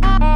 Bye.